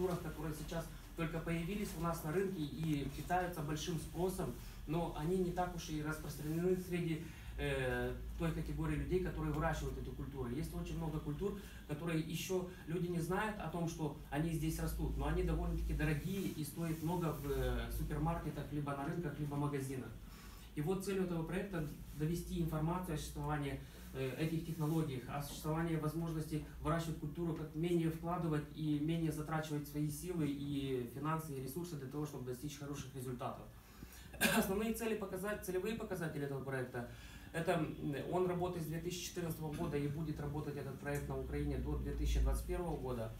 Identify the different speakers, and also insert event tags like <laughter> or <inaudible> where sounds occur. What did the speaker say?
Speaker 1: культурах, которые сейчас только появились у нас на рынке и питаются большим спросом, но они не так уж и распространены среди э, той категории людей, которые выращивают эту культуру. Есть очень много культур, которые еще люди не знают о том, что они здесь растут, но они довольно-таки дорогие и стоят много в э, супермаркетах, либо на рынках, либо магазинах. И вот целью этого проекта довести информацию о существовании э, этих технологий, о существовании возможности выращивать культуру, как менее вкладывать и менее затрачивать свои силы и финансы и ресурсы для того, чтобы достичь хороших результатов. <coughs> Основные цели показать, целевые показатели этого проекта это он работает с 2014 года и будет работать этот проект на Украине до 2021 года.